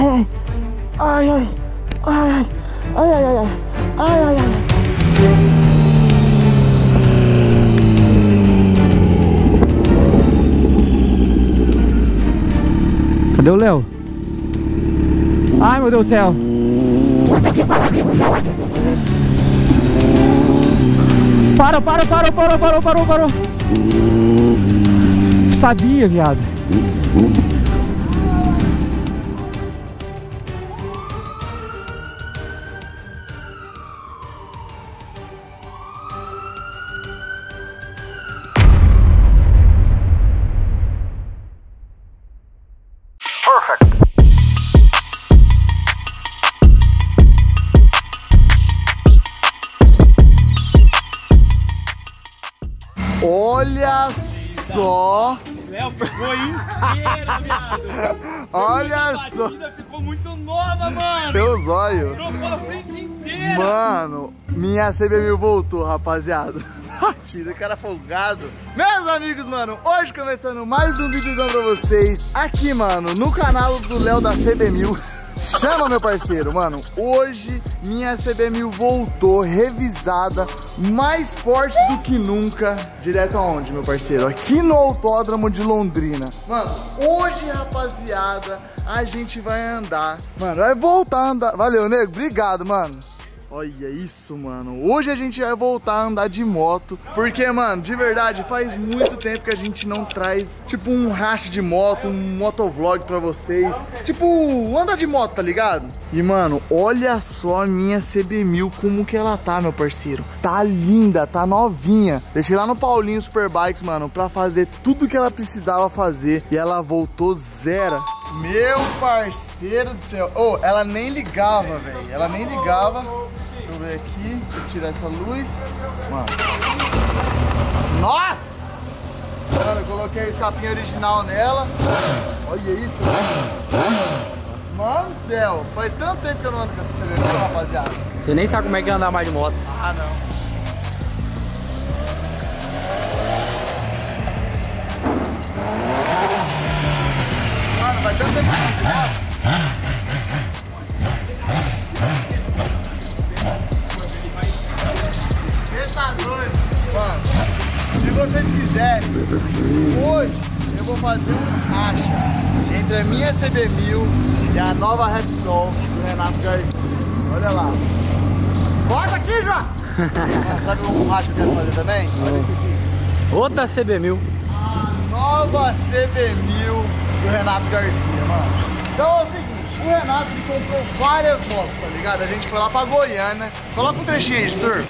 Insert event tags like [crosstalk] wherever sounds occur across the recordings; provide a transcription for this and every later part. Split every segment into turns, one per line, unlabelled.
Ai, ai, ai, ai, ai, ai, ai, ai, ai, ai. Cadê o Léo? Ai, meu Deus do céu. Para, para, para, para, parou, parou, parou. Sabia, viado.
Ficou inteiro, viado.
olha
A
só,
batida ficou muito nova, mano.
seus olhos.
Trocou a frente inteira.
Mano, minha CB1000 voltou, rapaziada. [laughs] Batida, cara folgado. Meus amigos, mano, hoje começando mais um vídeozão pra vocês aqui, mano, no canal do Léo da CB1000. [laughs] Chama, meu parceiro, mano. Hoje minha CB1000 voltou revisada, mais forte do que nunca. Direto aonde, meu parceiro? Aqui no Autódromo de Londrina. Mano, hoje, rapaziada, a gente vai andar. Mano, vai voltar a andar. Valeu, nego. Obrigado, mano. Olha isso, mano. Hoje a gente vai voltar a andar de moto. Porque, mano, de verdade, faz muito tempo que a gente não traz, tipo, um racha de moto, um motovlog pra vocês. Tipo, andar de moto, tá ligado? E, mano, olha só a minha CB1000, como que ela tá, meu parceiro. Tá linda, tá novinha. Deixei lá no Paulinho Superbikes, mano, pra fazer tudo que ela precisava fazer. E ela voltou zero. Meu parceiro do céu. Oh, ela nem ligava, velho. Ela nem ligava. Ver aqui. Deixa eu tirar essa luz. Mano. Nossa! Mano, eu coloquei a escapinha original nela. Olha isso, velho. Mano do céu. Faz tanto tempo que eu não ando com essa CB, rapaziada.
Você nem sabe como é que é andar mais de moto.
Ah, não. Mano, vai tanto tempo que eu não ando vocês quiserem, hoje eu vou fazer um racha entre a minha CB1000 e a nova Repsol do Renato Garcia. Olha lá. Bota aqui! Mano, [laughs] sabe um racha que eu quero fazer também? Olha esse aqui.
Outra CB1000.
A nova CB1000 do Renato Garcia, mano. Então é o seguinte, o Renato comprou várias motos, tá ligado? A gente foi lá pra Goiânia. Coloca um trechinho aí, editor.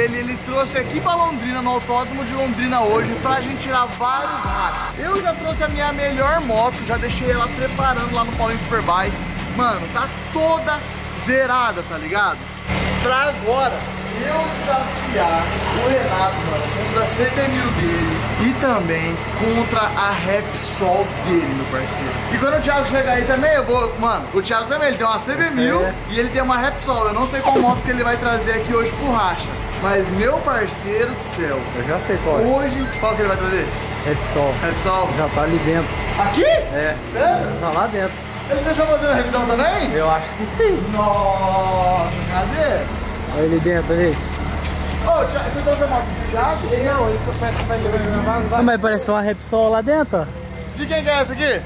Dele, ele trouxe aqui pra Londrina, no autódromo de Londrina hoje, pra gente tirar vários rachas. Eu já trouxe a minha melhor moto, já deixei ela preparando lá no Paulinho Superbike. Mano, tá toda zerada, tá ligado? Pra agora, eu desafiar o Renato, mano, contra a CB1000 dele e também contra a Repsol dele, meu parceiro. E quando o Thiago chegar aí também, eu vou. Mano, o Thiago também, ele tem uma CB1000
É.
e ele tem uma Repsol. Eu não sei qual moto que ele vai trazer aqui hoje pro Racha. Mas meu parceiro do céu,
Eu já sei qual é.
hoje, qual que ele vai trazer?
Repsol.
Repsol.
Já tá ali dentro.
Aqui?
É.
Sério?
Tá lá dentro.
Ele deixou fazer a revisão também?
Eu acho que sim.
Nossa, cadê?
Olha ele dentro ali.
Ô, Thiago, você trouxe a moto do Thiago?
Não, ele foi peça pra ele gravar. Mas parece uma Repsol lá dentro, ó.
De quem que é essa aqui?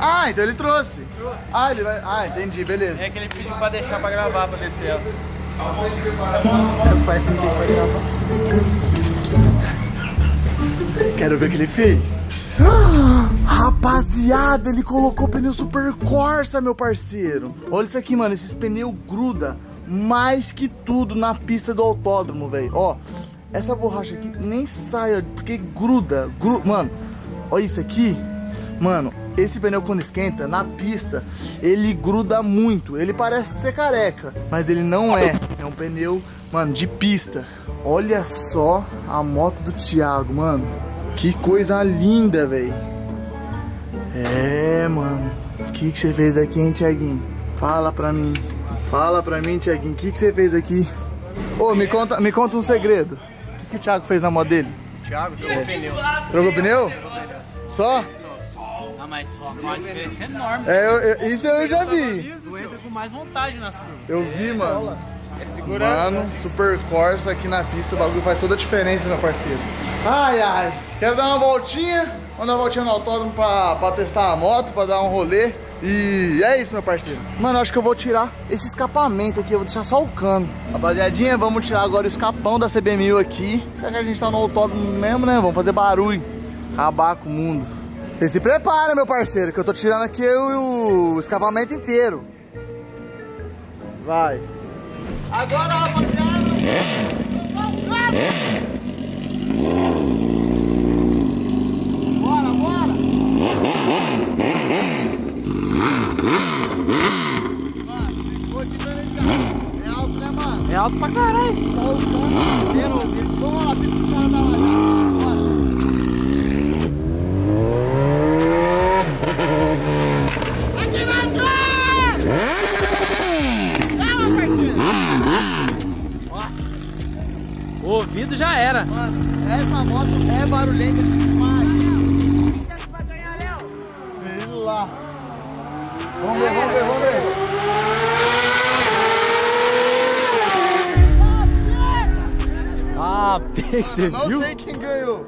Ah, então ele trouxe. Ah, ele vai. Ah, entendi, beleza.
É que ele pediu pra deixar pra gravar, pra descer
Quero ver o que ele fez. Rapaziada, ele colocou pneu Super Corsa, meu parceiro. Olha isso aqui, mano. Esses pneus gruda mais que tudo na pista do autódromo, velho. Ó, essa borracha aqui nem sai, ó, porque gruda, gruda. Mano, olha isso aqui. Mano, esse pneu quando esquenta, na pista, ele gruda muito. Ele parece ser careca, mas ele não é. É um pneu, mano, de pista. Olha só a moto do Thiago, mano. Que coisa linda, velho. É, mano. O que, que você fez aqui, hein, Thiaguinho? Fala pra mim. Fala pra mim, Thiaguinho. O que, que você fez aqui? Ô, me conta, me conta um segredo. O que, que o Thiago fez na moto dele?
Thiago, trocou o pneu.
Trocou pneu? Só?
Mas só uma diferença enorme.
É, eu- eu- isso eu já vi.
Tu entra com mais vontade nas curvas.
Eu vi, mano.
É segurança.
Mano, Super Corsa aqui na pista, o bagulho faz toda a diferença, meu parceiro. Ai, ai. Quero dar uma voltinha, vamos dar uma voltinha no autódromo pra, pra testar a moto, pra dar um rolê. E é isso, meu parceiro. Mano, acho que eu vou tirar esse escapamento aqui, eu vou deixar só o cano. Rapaziadinha, vamos tirar agora o escapão da CB1000 aqui. Já que a gente tá no autódromo mesmo, né? Vamos fazer barulho, acabar com o mundo. Vocês se preparam, meu parceiro, que eu tô tirando aqui o, o escapamento inteiro. Vai. Agora, rapaziada. Bora, bora. Mano, vou te dando esse alto. É alto, né, mano?
É alto pra caralho.
Só o cano inteiro. Vamos lá, deixa os caras da lá. Bora.
O ouvido já era.
Mano, essa moto é barulhenta demais. Sei lá. Vamos ver, vamos ver, vamos ver.
Ah, você
Não sei quem ganhou.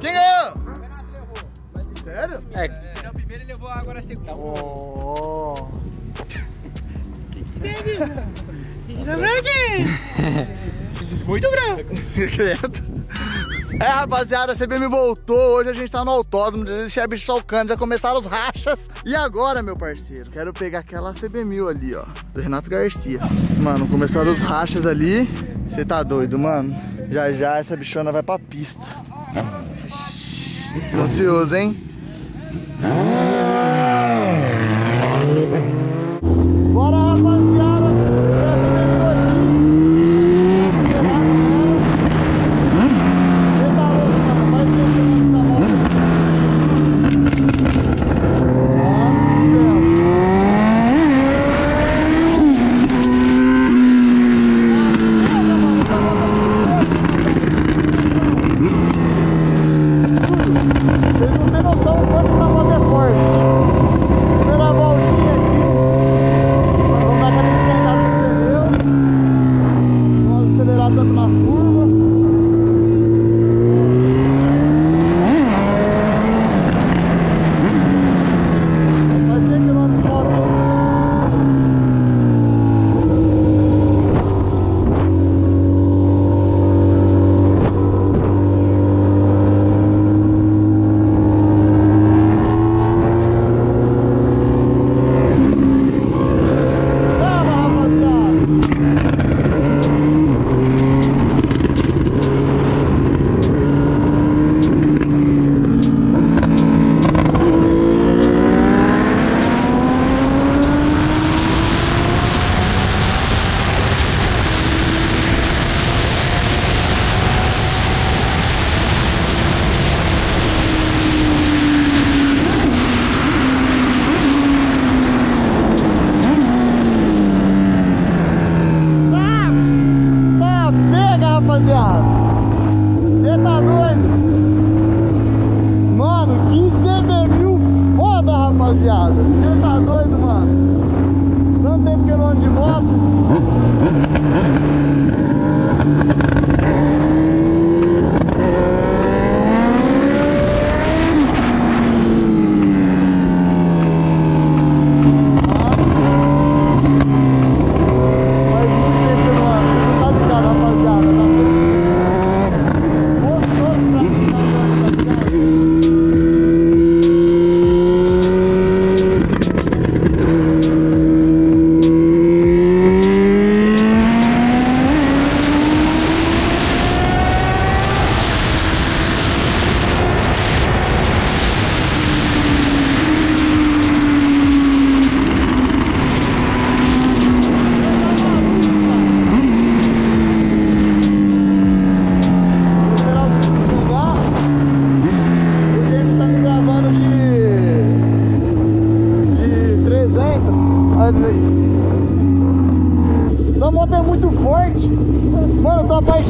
Quem ganhou? Sério?
É. O primeiro ele levou agora a segunda.
Oh.
Muito bravo.
Credo. É, [laughs] [laughs] rapaziada, a CBM voltou. Hoje a gente tá no autódromo, já deixei a bicha solcando, já começaram os rachas. E agora, meu parceiro? Quero pegar aquela CB1000 ali, ó, do Renato Garcia. Mano, começaram os rachas ali. Você tá doido, mano? Já já essa bichona vai pra pista. Tô ansioso, hein? Bora,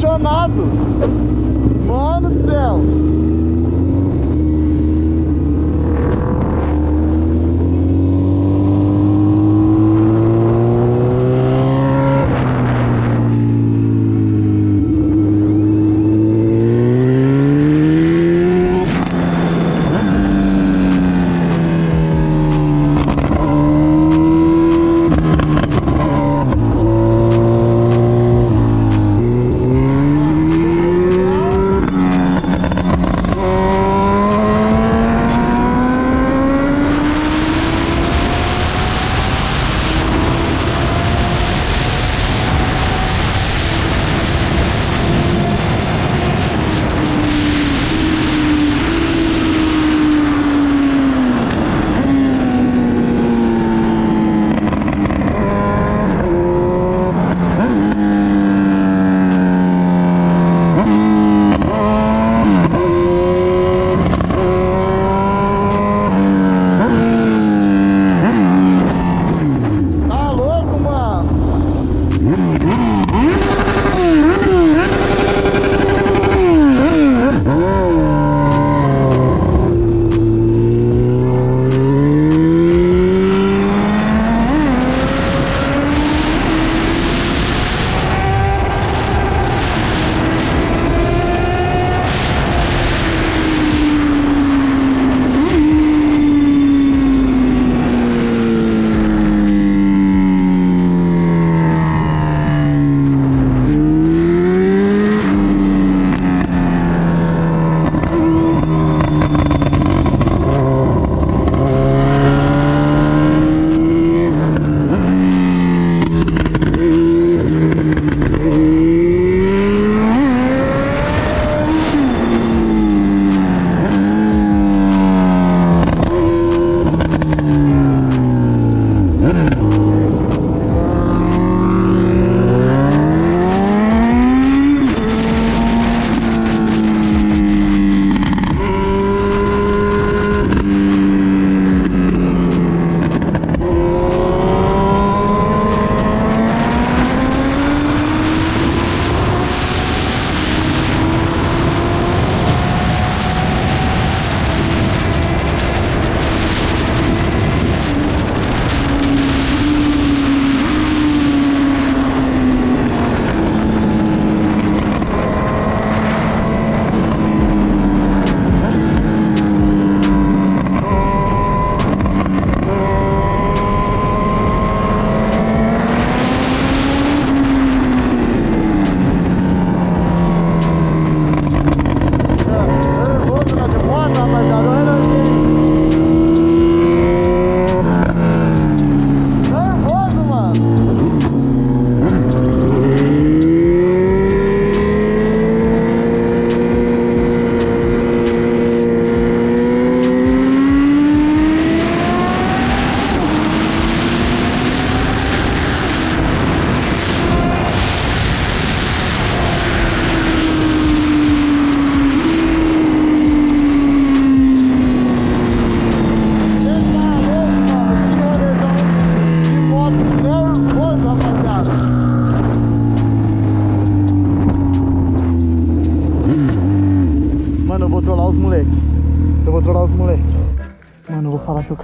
danado. Mano do céu.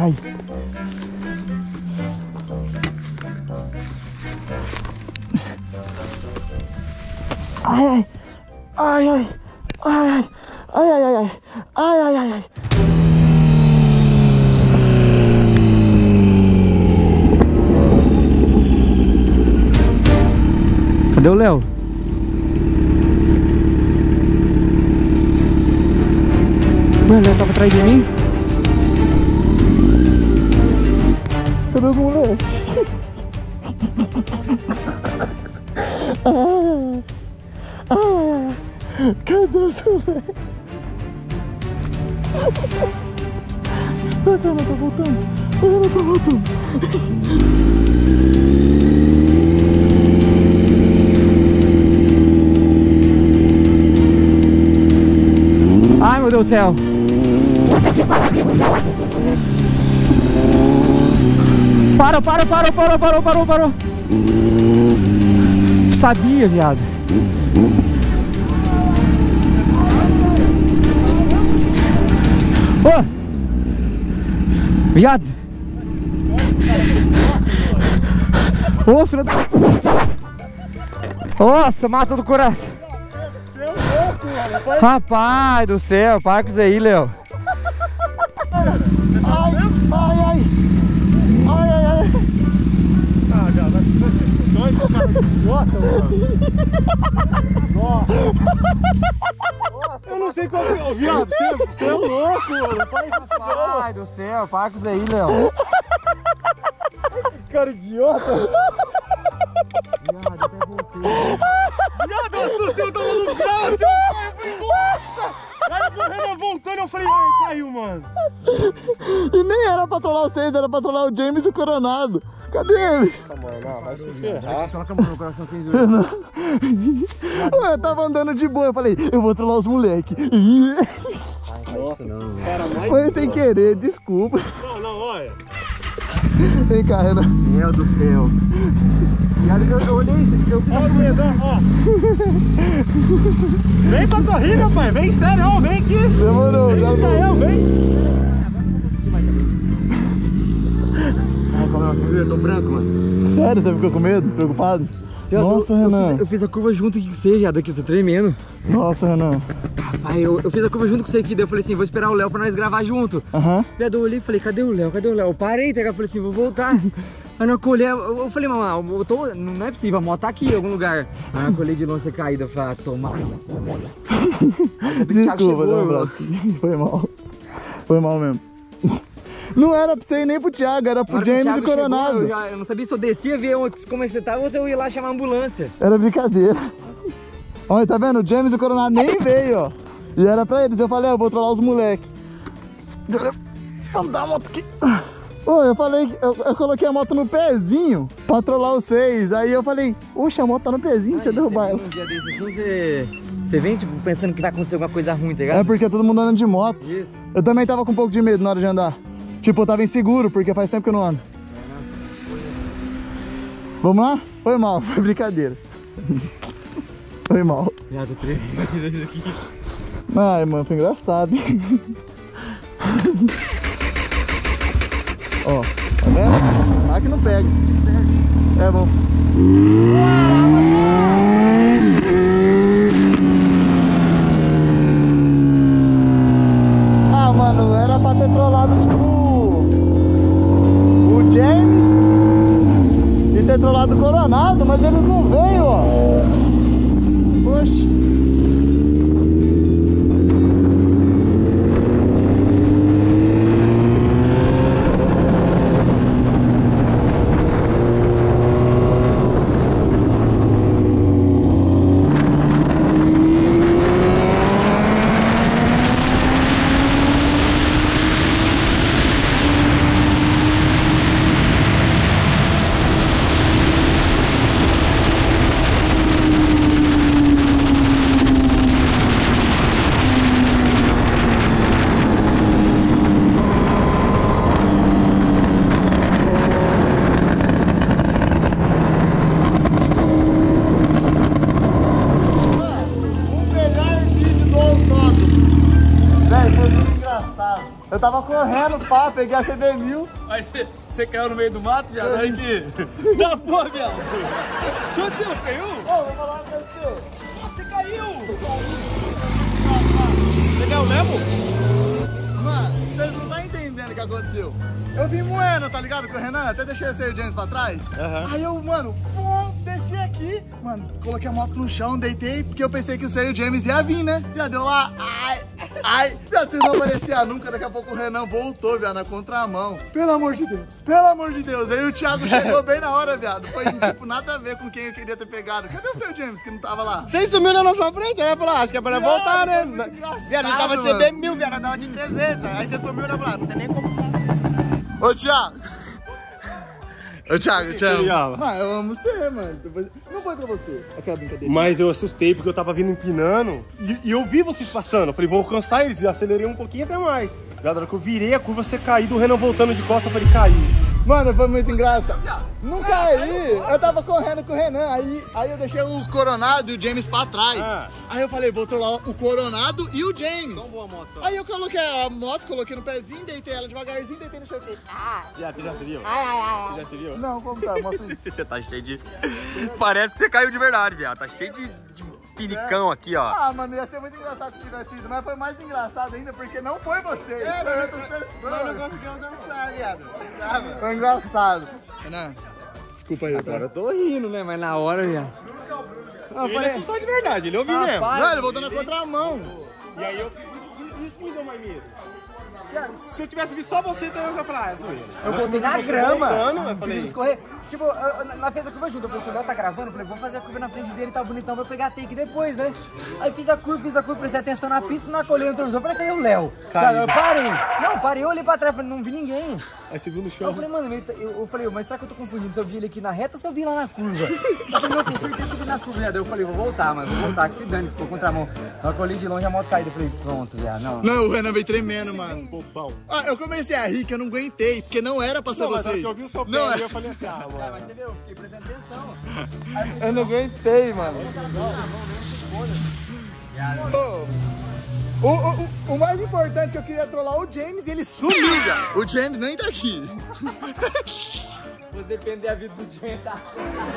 Vou falar que eu caí. Ai, ai. Ai, ai. Ai, ai. Ai, ai, ai, ai. Ai, ai, ai, ai.
Cadê o Léo? Ué, o Léo tava atrás de mim?
Cadê moleques? Ai, cara, tá voltando. Ai, tá voltando.
Ai, meu Deus do céu. Parou, parou, parou, parou, parou, parou, parou. Sabia, viado. Viado! Ô, filho da... Nossa, matou do coração. Rapaz do céu, para com isso aí, Léo.
Ai, ai, ai. Ai, ai, ai.
Ah, cara, vai ser doido cara idiota, mano. Nossa. Nossa, eu não sei qual é. Ô, viado, você, você é louco, mano. Faz isso não.
Pai do céu, para com isso aí, Léo.
Cara idiota.
Viado, até voltei.
Viado, eu assustei, eu tava no braço. Eu falei, nossa. Aí correndo, voltando, eu falei, ai, caiu, mano.
E nem era pra trollar vocês, era pra trollar o James e o Coronado. Cadê ele?
Mano, não, vai se ferrar.
Coloca a mão no coração sem zoeira. [laughs]
Eu tava andando de boa, eu falei, eu vou trollar os moleque. [laughs]
Nossa, cara, mais.
Foi sem querer, desculpa.
Não, não, olha.
Vem cá, Renan.
Meu do céu. Eu, eu olhei isso, eu fiz
Ó, o dedão, ó. Vem pra corrida, pai. Vem sério, ó. Vem aqui.
Demorou,
Vem,
já.
Israel, vem.
eu tô branco, mano.
Sério, você ficou com medo? Preocupado? Nossa,
eu, eu
Renan.
fiz, eu fiz a curva junto com você, viado, aqui, eu tô tremendo.
Nossa, Renan.
Aí eu, eu fiz a curva junto com você aqui, daí eu falei assim, vou esperar o Léo pra nós gravar junto.
Aham.
Viado, eu olhei e falei, cadê o Léo? Cadê o Léo? Eu parei, tá? Eu falei assim, vou voltar. [laughs] Aí na colher, eu, eu falei, mamãe, eu tô, não é possível, a moto tá aqui em algum lugar. Aí na colher de longe você caída, eu falei, ah, toma. [laughs] Aí o Thiago
Desculpa,
chegou, eu-
abraço. Foi mal. Foi mal mesmo. Não era pra você ir nem pro Thiago, era pro
o
James e
Thiago
Coronado.
chegou, eu, já, eu não sabia se eu descia, ver onde- como é que você tava ou se eu ia lá chamar a ambulância.
Era brincadeira. Olha, tá vendo? O James e o Coronado nem veio, ó. E era pra eles. Eu falei, ó, eu vou trollar os moleques. Vamos dar a moto aqui. Ô, eu falei, eu, eu coloquei a moto no pezinho pra trollar vocês. Aí eu falei, oxe, a moto tá no pezinho, deixa eu derrubar ela.
Um dia desse assim, você, você vem tipo, pensando que vai acontecer alguma coisa ruim, tá
É
ligado?
porque todo mundo andando de moto.
Isso.
Eu também tava com um pouco de medo na hora de andar. Tipo, eu tava inseguro, porque faz tempo que eu não ando. Vamos lá? Foi mal, [laughs] foi brincadeira. Foi mal.
Já tô tremendo isso aqui.
Ai, mano, foi engraçado. Ó, tá vendo? Ah, que não pega. É bom. Ah, mano, era pra ter trollado, tipo, e ter trollado o Coronado, mas eles não veio, ó. Oxe. O melhor vídeo do outono. Velho, foi muito engraçado. Eu tava correndo, pá, peguei a CB1000.
Aí você, caiu no meio do mato, viado, aí que... [laughs] Da porra, viado. O que aconteceu? Você caiu?
Ô, vou falar pra você.
Você caiu! Você caiu mesmo?
Mano, vocês não estão entendendo o que aconteceu. Eu vim moendo, tá ligado? Com o Renan, até deixei você e o James pra trás. Aí eu, mano, pum, desci aqui. Mano, coloquei a moto no chão, deitei, porque eu pensei que o seu e o James ia vir, né? Viado, eu lá, ai. Viado, vocês não apareciam nunca, daqui a pouco o Renan voltou, viado, na contramão. Pelo amor de Deus, pelo amor de Deus. Aí o Thiago chegou bem na hora, viado. Foi, tipo, nada a ver com quem eu queria ter pegado. Cadê o seu James, que não tava lá?
Vocês sumiu na nossa frente, né? Falou, acho que é pra
Viado,
voltar, né? Viado, gente tava de. CB mil, viado, tava de 300. Aí você sumiu, né? Falou, ah, não tem nem como.
Ô, Thiago. Ô, Thiago, te amo.
Thiago.
Mano, eu amo você, mano. Não foi pra você, aquela brincadeira.
Mas eu assustei porque eu tava vindo empinando e, e eu vi vocês passando. Eu falei, vou alcançar eles e acelerei um pouquinho até mais. Na hora que eu virei a curva, você caiu, do Renan voltando de costas, eu falei, caiu.
Mano, foi muito engraçado. Não caí. Eu tava correndo com o Renan. Aí, aí eu deixei o Coronado e o James pra trás.
Ah.
Aí eu falei, vou trollar o Coronado e o James.
Tão boa moto só.
Aí eu coloquei a moto, coloquei no pezinho, deitei ela devagarzinho, deitei no chão e falei, ah,
Já, tu já se viu?
ai, ai, ai.
Tu já se viu?
Não, como tá? Mostra aí. [laughs]
Você tá cheio de. Parece que você caiu de verdade, viado. Tá cheio de, pinicão aqui, ó.
Ah, mano, ia ser muito engraçado se tivesse ido, mas foi mais engraçado ainda porque não foi você.
É,
foi
não,
outras pessoas.
não conseguiu dançar, viado.
Foi engraçado. Renan, desculpa aí.
Agora eu tô rindo, né? Mas na hora, viado. Não, eu
Ele
falei,
assustou de verdade, ele ouviu mesmo.
Rapaz,
Não, ele voltou na contramão.
E aí eu fico. Isso, isso que me deu mais medo. Se eu tivesse visto só você, então eu já falei, ah, é zoeira.
Eu voltei na grama.
eu
pedindo
falei,
escorrer. Tipo, eu- eu- nós fez a curva junto. Eu falei, se o Léo tá gravando, eu falei, vou fazer a curva na frente dele, tá bonitão, vou pegar a take depois, né? Aí fiz a curva, fiz a curva, prestei atenção na pista, não acolhei o tornozelo. Eu falei, cadê o Léo? Cara, eu parei. Não, parei, eu olhei pra trás, falei, não vi ninguém.
aí você viu no chão.
Eu falei, mano, tá- eu, eu falei, mas será que eu tô confundindo se eu vi ele aqui na reta ou se eu vi lá na curva? Eu falei, não, tenho certeza que eu vi na curva. Eu falei, vou voltar, mano, vou voltar, que se dane, que foi contramão. Na eu olhei de longe, a moto caiu. Eu falei, pronto, viado, não.
Não, o Renan veio tremendo, mano.
Bobão.
Ah, eu comecei a rir que eu não aguentei, porque não era pra ser
Não, mas
vocês.
eu ouvi o seu pé
Não, é-
eu falei assim, ah,
Ah,
mano.
mas você viu, eu fiquei prestando atenção.
eu não aguentei, mano. Ô, O, o, o- mais importante é que eu queria trollar o James e ele sumiu. O James nem tá aqui. [laughs]
Vou depender da vida do dia, tá?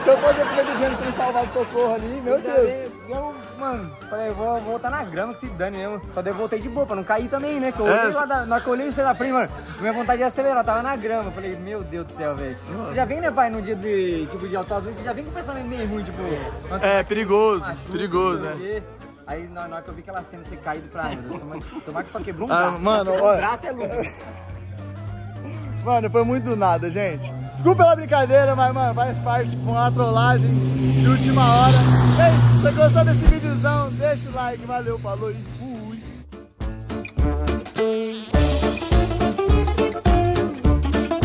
Se eu for depender do James pra ele salvar do socorro ali, meu Deus.
Eu, mano, falei, vou voltar na grama que se dane mesmo. Só daí eu voltei de boa, pra não cair também, né? Que eu
É,
olhei lá, da, na hora que eu olhei da frente, mano, minha vontade de acelerar, eu tava na grama. Falei, meu Deus do céu, velho. Você já vem, né, pai, no dia de, tipo, de autódromo, você já vem com o pensamento meio ruim, tipo...
É, perigoso,
machuca,
perigoso,
o
né?
Aí na hora que eu vi aquela cena, você caído pra Deus, tomara, tomara que só quebrou um
Ah,
braço.
mano,
Quebrou
olha.
um braço é lucro. [laughs]
Mano, foi muito do nada, gente. Desculpa pela brincadeira, mas, mano, faz parte com uma trollagem de última hora. É isso, se você gostou desse videozão, deixa o like, valeu, falou e fui.